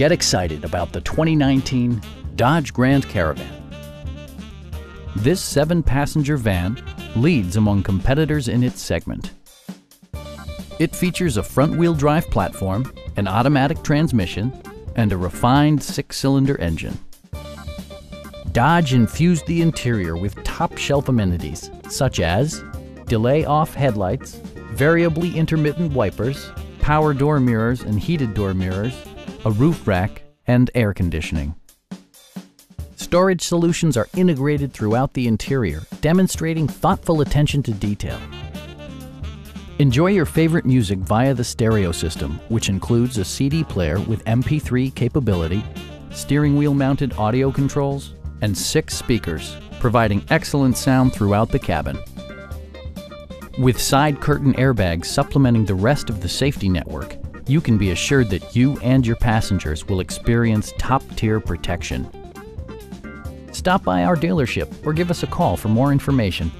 Get excited about the 2019 Dodge Grand Caravan. This seven-passenger van leads among competitors in its segment. It features a front-wheel drive platform, an automatic transmission, and a refined six-cylinder engine. Dodge infused the interior with top-shelf amenities such as delay-off headlights, variably intermittent wipers, power door mirrors and heated door mirrors, a roof rack, and air conditioning. Storage solutions are integrated throughout the interior, demonstrating thoughtful attention to detail. Enjoy your favorite music via the stereo system, which includes a CD player with MP3 capability, steering wheel mounted audio controls, and six speakers, providing excellent sound throughout the cabin. With side curtain airbags supplementing the rest of the safety network, you can be assured that you and your passengers will experience top-tier protection. Stop by our dealership or give us a call for more information.